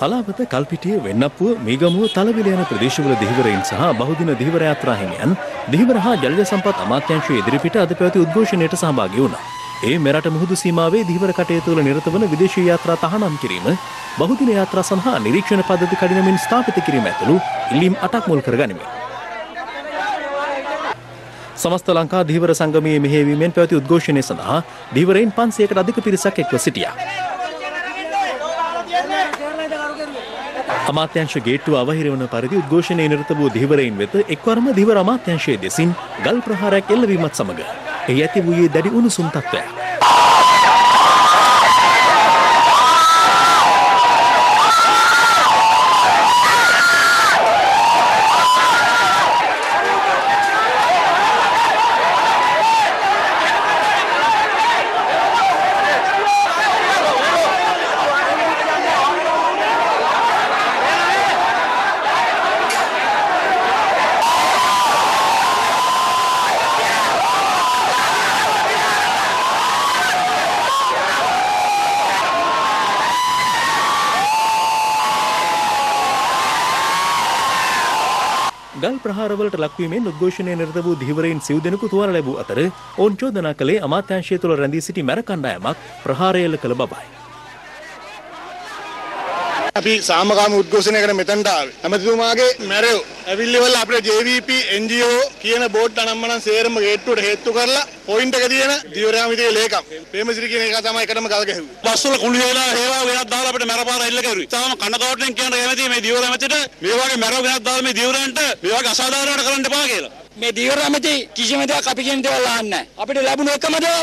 පලාපත කල්පිටිය වෙන්නපුව මේගමුව තලවිල යන ප්‍රදේශවල දිහිවරයින් සහ බහුදින දිහිවර යාත්‍රා හිමියන් දිහිවර හා ජලජ සම්පත් අමාත්‍යංශයේ ඉදිරිපිට අද පැවති උද්ඝෝෂණයට සහභාගී වුණා. ඒ මෙරට මුහුදු සීමාවේ දිහිවර කටයුතු වල නිරත වන විදේශීය යාත්‍රා තහනම් කිරීම, බහුදින යාත්‍රා සඳහා නිරීක්ෂණ පද්ධති කඩිනමින් ස්ථාපිත කිරීම ඇතුළු ඉල්ලීම් අටක් මුල් කරගනිමින් සමස්ත ලංකා දීවර සංගමයේ මෙහෙයවීමෙන් පැවති උද්ඝෝෂණය සඳහා දීවරයින් 500කට අධික පිරිසක් එක්ව සිටියා. අමාත්‍යංශ ගේට්ටුව අවහිර වන පරිදි උද්ඝෝෂණයේ නිරත වූ දීවරයින් වෙත එක්වරම දීවර අමාත්‍යංශයේ දෙසින් ගල් ප්‍රහාරයක් එල්ලවීමත් සමග එහි ඇති වූයේ දැඩි උණුසුම් තත්ත්වයක්. ගල් ප්‍රහාරවලට ලක්වීමෙන් උද්ඝෝෂණය නිරත වූ දිහිවරයින් සිව් දෙනෙකු තුවාල ලැබූ අතර ඔවුන් චෝදනා කළේ අමාත්‍යංශය තුළ රැඳී සිටි මැර කණ්ඩායමක් ප්‍රහාරය එල්ල කළ බවයි. අපි සාමකාම උද්ඝෝෂණයකට මෙතනට ආවේ. ඇමතිතුමාගේ මැරයෝ ඇවිල්ලිවල අපේ JVP NGO කියන බෝඩ් අනම්මනම් සේරම ගේට්ටුවට හේතු කරලා පොයින්ට් එක තියෙන දියවරාමිතිගේ ලේකම් ප්‍රේමසිරි කියන එක තමයි එකටම ගල් ගැහුවේ. බස් වල කුළු වෙලා හේවා වෙනත් දාලා අපිට මැරපාර එල්ල කරුවේ. තාම කනකවටෙන් කියන කැමති මේ දියවරාමිතිට මේ වගේ මැරව වෙනත් දාලා මේ දියවරන්ට මේ වගේ අසාධාරණවට කරන්න එපා කියලා. මේ දියවරාමිති කිසිම දෙයක් අපි කියන දේවල් අහන්නේ නැහැ. අපිට ලැබුණ එකම දේ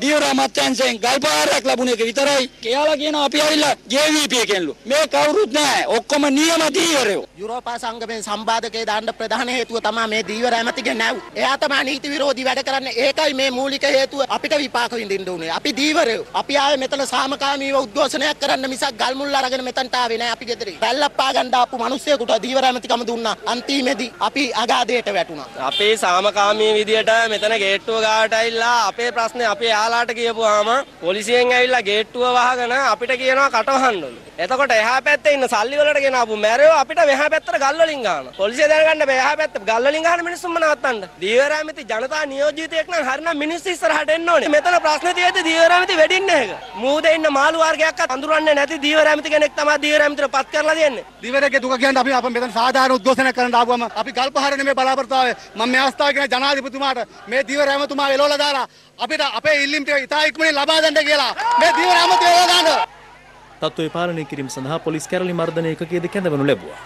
දියවර අමාත්‍යංශයෙන් ගල්පාරයක් ලැබුණ එක විතරයි. කියලා කියනවා අපි ඇවිල්ලා JVP එකෙන්ලු. මේ කවුරුත් නැහැ. ඔක්කොම නියම දීවරයෝ. යුරෝපා සංගමයෙන් සම්බාධකයේ දාන්න ප්‍රධාන හේතුව තමයි මේ දීවර ඇමතිගේ නැව්. එයා තමයි නීති විරෝධී වැඩ කරන්නේ. ඒකයි මේ මූලික හේතුව අපිට විපාක විඳින්න උනේ. අපි දීවරයෝ. අපි ආවේ මෙතන සාමකාමීව උද්ඝෝෂණයක් කරන්න මිසක් ගල් මුල් අරගෙන මෙතනට ආවේ නැහැ අපි ගෙදරින්. රැල්ලප්පා ගන්න ආපු මිනිස්සෙකුට දීවර ඇමතිකම දුන්නා. අන්තිමේදී අපි අගාධයට වැටුණා. අපේ සාමකාමී විදියට මෙතන ගේට්ටුව ගාවට ඇවිල්ලා අපේ ප්‍රශ්නේ අපේ යාලාට කියපුවාම පොලිසියෙන් ඇවිල්ලා ගේට්ටුව වහගෙන අපිට කියනවා කටවහන්නලු. එතකොට එහා පැත්තේ ඉන්න සල්ලි වලට ගෙනාපු මැරයෝ අපිට මෙහා පැත්තට ගල් වලින් ගන්නවා. පොලිසිය දැනගන්න බෑ එහා පැත්ත ගල් වලින් ගහන මිනිස්සුන්ම නවත්තන්න. දීවරාමිති ජනතා නියෝජිතයෙක් නම් හරිනම් මිනිස්සු ඉස්සරහට එන්න ඕනේ. මෙතන ප්‍රශ්නේ තියෙද්දි දීවරාමිති වෙඩින්නේ එක. මූදේ ඉන්න මාළු වර්ගයක්වත් අඳුරන්නේ නැති දීවරාමිති කෙනෙක් තමයි දීවරාමිතිට පත් කරලා දෙන්නේ. දිවරගේ දුක කියන්නේ අපි අප මෙතන සාධාරණ උද්ඝෝෂණයක් කරන්න ආවම අපි ගල් පහර නෙමෙයි බලාපොරොත්තු ආවේ මම මේ අවස්ථාව කියන ජනාධිපතිතුමාට මේ දිවර ඇමතුමා එලවලා දාලා අපිට අපේ ඉල්ලීම් ටික ඉතා ඉක්මනින් ලබා දෙන්න කියලා මේ දිවර ඇමතුම එලවලා දාන්න තත්ත්වය පාලනය කිරීම සඳහා පොලිස් කැරලි මර්ධන ඒකකයේද කැඳවනු ලැබුවා.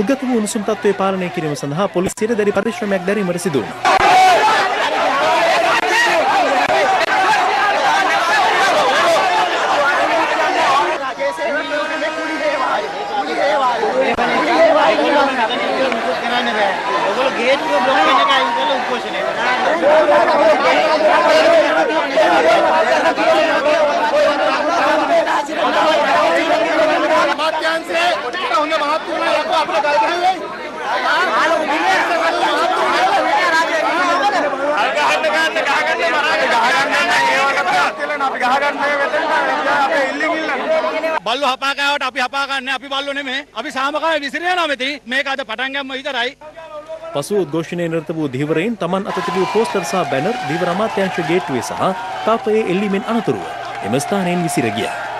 උද්ගත වූ උණුසුම් තත්ත්වය පාලනය කිරීම සඳහා පොලිසියට දැඩි පරිශ්‍රමයක් දැරීමට සිදු වුණා. අමාත්‍යංශයේ හොඳ මහත්තුමා යකෝ අපිට ගල් ගහුවේ බල්ලු හපාකාවට අපි හපාකන්නේ අපි බල්ලු නෙමේ. අපි සාමකාය විසිර යනවා මෙතන. මේක අද පටන් ගන්න විතරයි. පසු උද්ඝෝෂණය නිරත වූ දිහිවරයින් තමන් අත තිබූ පෝස්ටර් සහ බැනර් දිවර අමාත්‍යංශ ගේට්ටුවේ සහ තාපයේ එල්ලීමෙන් අනතුරුව එම ස්ථානයෙන් විසිර ගියා.